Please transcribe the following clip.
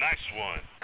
Nice one.